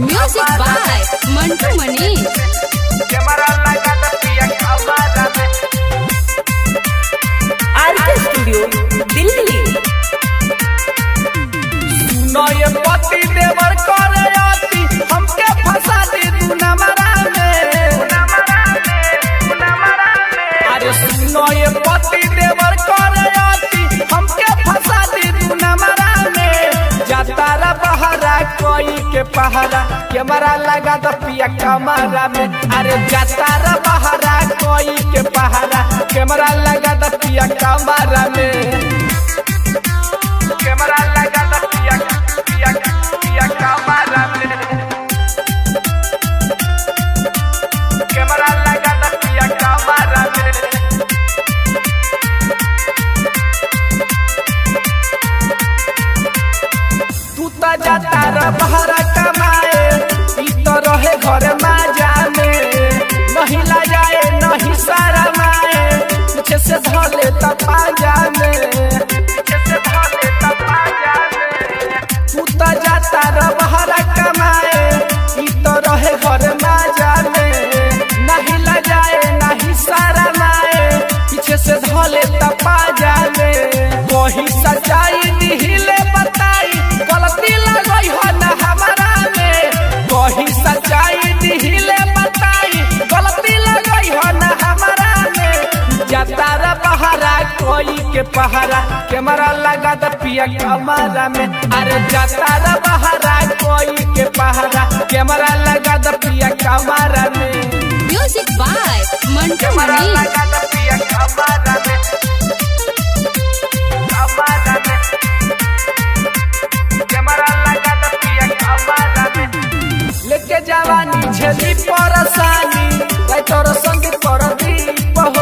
Music by Mantu Mani RK studio Delhi देवर करे आती हमके फंसा दी तू नमरा में अरे सुनो देवर करे आती हमके पहरा, कैमरा लगा दो पिया कमरा में। अरे जातारा बहरा कोई के पहरा, कैमरा लगा दो पिया कमरा में। जाता तो रहे घर में के पहरा कैमरा लगा द पिया कमरा में। अरे जतारा बहरा कोई के पहरा कैमरा लगा द पिया कमरा में। Music by Mantu camera Mani लगा द पिया कमरा में। कमरा में। कैमरा लगा द पिया कमरा में। लेके जवानी झेली परसानी गाय तोर संग पर दीप हो